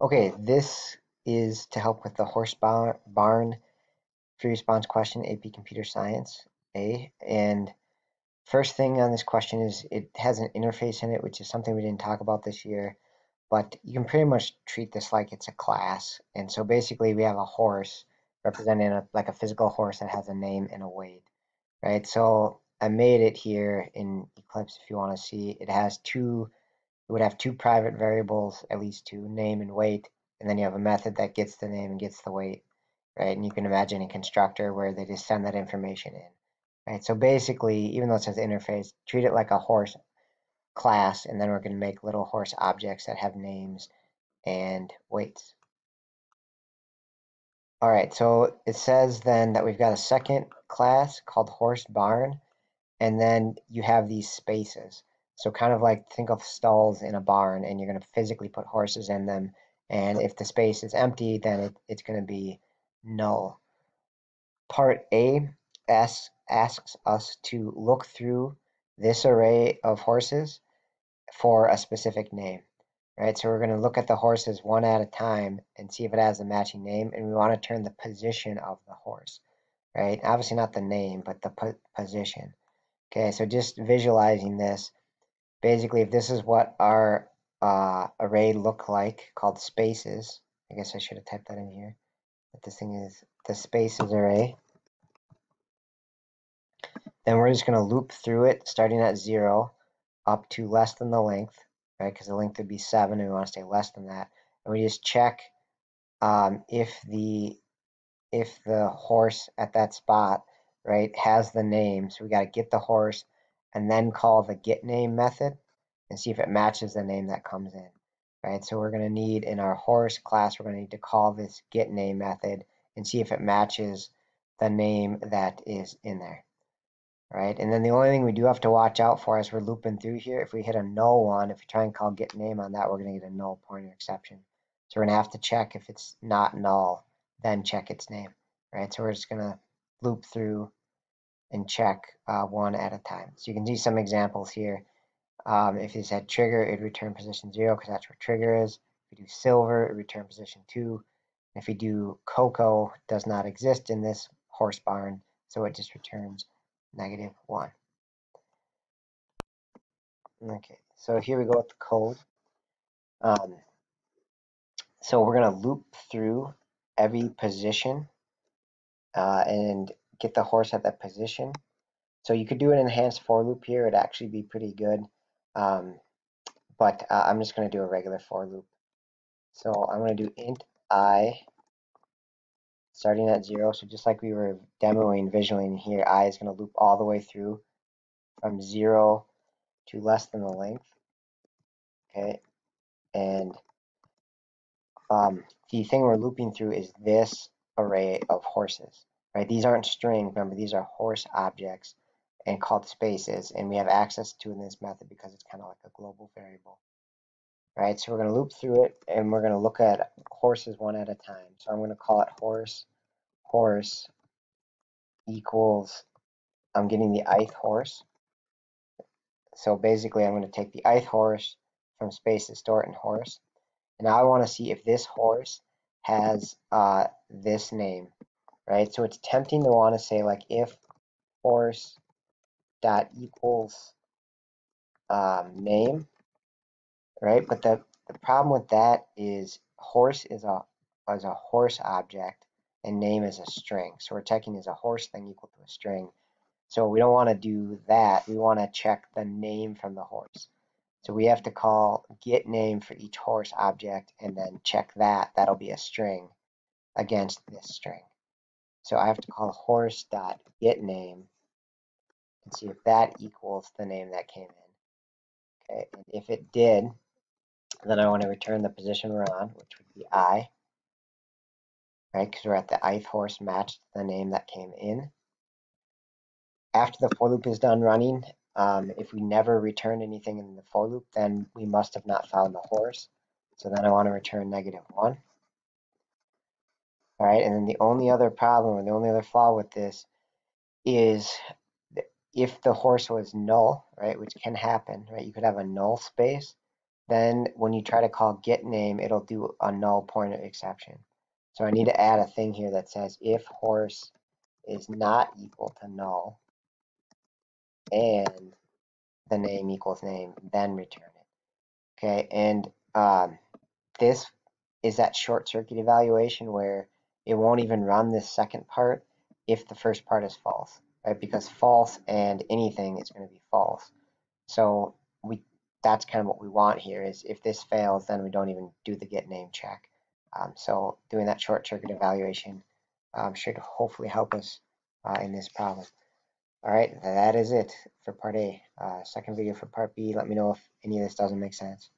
Okay, this is to help with the horse barn free response question, AP Computer Science A. And first thing on this question is it has an interface in it, which is something we didn't talk about this year, but you can pretty much treat this like it's a class. And so basically we have a horse representing a, like a physical horse that has a name and a weight, right? So I made it here in Eclipse if you want to see. It has two it would have two private variables, at least two, name and weight, and then you have a method that gets the name and gets the weight, right? And you can imagine a constructor where they just send that information in, right? So basically, even though it says interface, treat it like a horse class, and then we're going to make little horse objects that have names and weights. All right, so it says then that we've got a second class called horse barn, and then you have these spaces. So kind of like think of stalls in a barn and you're going to physically put horses in them. And if the space is empty, then it, it's going to be null. Part A asks, asks us to look through this array of horses for a specific name, right? So we're going to look at the horses one at a time and see if it has a matching name. And we want to turn the position of the horse, right? Obviously not the name, but the po position. Okay, so just visualizing this, basically if this is what our uh, array look like called spaces I guess I should have typed that in here but this thing is the spaces array then we're just going to loop through it starting at zero up to less than the length right? Because the length would be seven and we want to stay less than that. And we just check um, if the if the horse at that spot right has the name. So we got to get the horse and then call the get name method and see if it matches the name that comes in. Right, so we're going to need in our horse class, we're going to need to call this get name method and see if it matches the name that is in there. Right, and then the only thing we do have to watch out for as we're looping through here, if we hit a null one, if we try and call get name on that, we're going to get a null pointer exception. So we're going to have to check if it's not null, then check its name. Right, so we're just going to loop through and check uh, one at a time. So you can see some examples here. Um, if you said trigger, it would return position zero because that's where trigger is. If we do silver, it return position two. If we do cocoa, does not exist in this horse barn, so it just returns negative one. Okay, so here we go with the code. Um, so we're going to loop through every position uh, and get the horse at that position. So you could do an enhanced for loop here. It'd actually be pretty good. Um, but uh, I'm just going to do a regular for loop. So I'm going to do int i starting at zero. So just like we were demoing visually in here, i is going to loop all the way through from zero to less than the length. Okay, and um, the thing we're looping through is this array of horses right? These aren't strings, remember, these are horse objects and called spaces, and we have access to in this method because it's kind of like a global variable, right? So we're going to loop through it, and we're going to look at horses one at a time. So I'm going to call it horse, horse equals, I'm getting the ith horse. So basically, I'm going to take the ith horse from spaces, store it in horse. And now I want to see if this horse has uh, this name right? So it's tempting to want to say like if horse dot equals um, name, right? But the, the problem with that is horse is a is a horse object and name is a string. So we're checking is a horse thing equal to a string. So we don't want to do that. We want to check the name from the horse. So we have to call get name for each horse object and then check that. That'll be a string against this string. So I have to call horse dot get name and see if that equals the name that came in. Okay, and if it did, then I want to return the position we're on, which would be I, right? Because we're at the ith horse matched the name that came in. After the for loop is done running, um, if we never return anything in the for loop, then we must have not found the horse. So then I want to return negative one. All right, and then the only other problem or the only other flaw with this is if the horse was null, right, which can happen, right, you could have a null space, then when you try to call get name, it'll do a null pointer exception. So I need to add a thing here that says if horse is not equal to null and the name equals name, then return it. Okay, and um, this is that short circuit evaluation where it won't even run this second part if the first part is false, right? Because false and anything is going to be false. So we that's kind of what we want here is if this fails, then we don't even do the get name check. Um, so doing that short circuit evaluation um, should hopefully help us uh, in this problem. All right, that is it for part A. Uh, second video for part B. Let me know if any of this doesn't make sense.